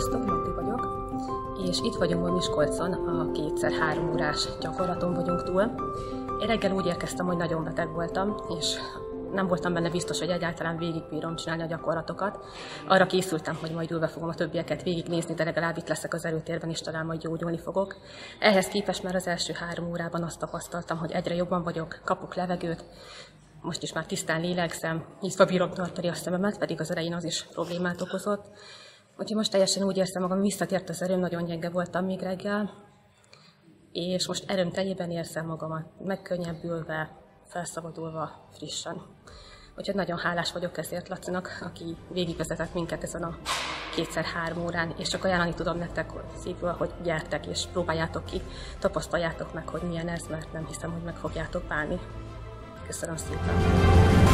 Sziasztok, Magdi vagyok, és itt vagyunk ma Miskolcon, a kétszer három órás gyakorlaton vagyunk túl. Én reggel úgy érkeztem, hogy nagyon beteg voltam, és nem voltam benne biztos, hogy egyáltalán végigbírom csinálni a gyakorlatokat. Arra készültem, hogy majd ülve fogom a többieket végignézni, de legalább itt leszek az erőtérben, és talán majd gyógyulni fogok. Ehhez képest már az első három órában azt tapasztaltam, hogy egyre jobban vagyok, kapok levegőt, most is már tisztán lélegzem, nyitva bírom tartani a szememet, pedig az elején az is problémát okozott. Úgyhogy most teljesen úgy érzem magam, visszatért az erőm, nagyon gyenge voltam még reggel, és most erőm teljében érzem magamat, megkönnyebbülve, felszabadulva, frissen. Úgyhogy nagyon hálás vagyok ezért Lacinak, aki végigvezetett minket ezen a kétszer-három órán, és csak ajánlani tudom nektek szívül, hogy gyertek és próbáljátok ki, tapasztaljátok meg, hogy milyen ez, mert nem hiszem, hogy meg fogjátok bánni. Köszönöm szépen!